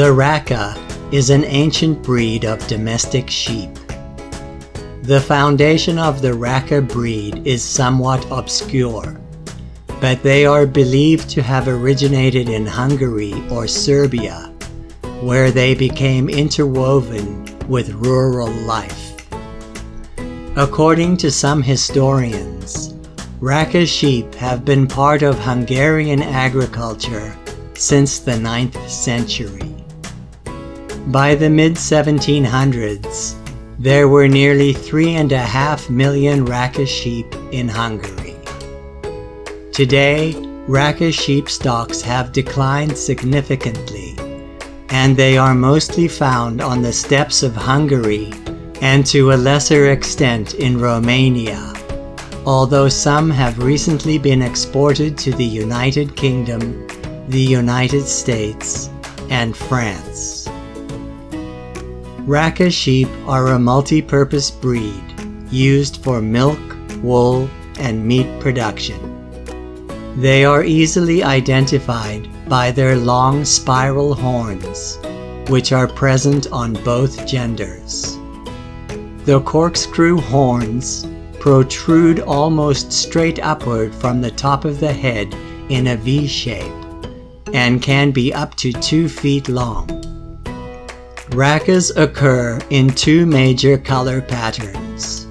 The Racka is an ancient breed of domestic sheep. The foundation of the Racka breed is somewhat obscure, but they are believed to have originated in Hungary or Serbia, where they became interwoven with rural life. According to some historians, Racka sheep have been part of Hungarian agriculture since the 9th century. By the mid 1700s, there were nearly three and a half million Racka sheep in Hungary. Today, Racka sheep stocks have declined significantly, and they are mostly found on the steppes of Hungary and to a lesser extent in Romania, although some have recently been exported to the United Kingdom, the United States, and France. Racka sheep are a multi-purpose breed used for milk, wool, and meat production. They are easily identified by their long spiral horns, which are present on both genders. The corkscrew horns protrude almost straight upward from the top of the head in a V shape and can be up to 2 feet long. Rackas occur in two major color patterns.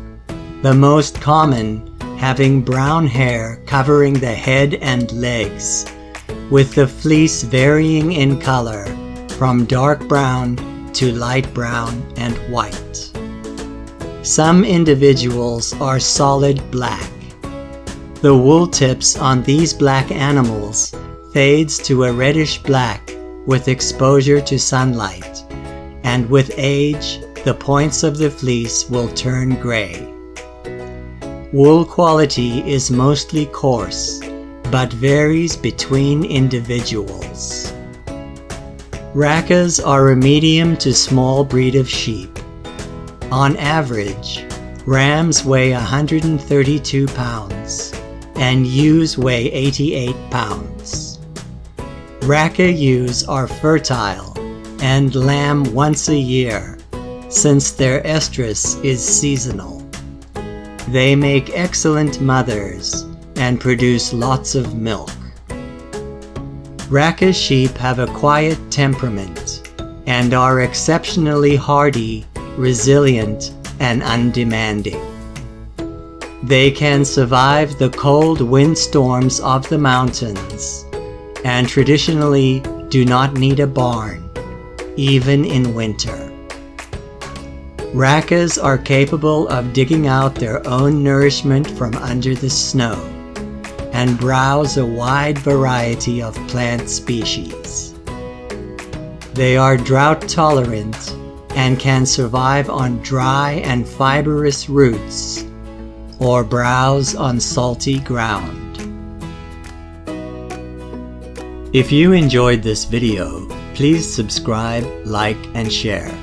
The most common having brown hair covering the head and legs, with the fleece varying in color from dark brown to light brown and white. Some individuals are solid black. The wool tips on these black animals fades to a reddish black with exposure to sunlight and with age, the points of the fleece will turn gray. Wool quality is mostly coarse, but varies between individuals. Rackas are a medium to small breed of sheep. On average, rams weigh 132 pounds and ewes weigh 88 pounds. Racka ewes are fertile and lamb once a year, since their estrus is seasonal. They make excellent mothers and produce lots of milk. Racka sheep have a quiet temperament and are exceptionally hardy, resilient, and undemanding. They can survive the cold windstorms of the mountains and traditionally do not need a barn even in winter. Rackas are capable of digging out their own nourishment from under the snow and browse a wide variety of plant species. They are drought tolerant and can survive on dry and fibrous roots or browse on salty ground. If you enjoyed this video, Please subscribe, like, and share.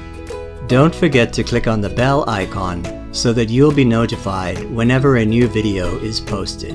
Don't forget to click on the bell icon so that you'll be notified whenever a new video is posted.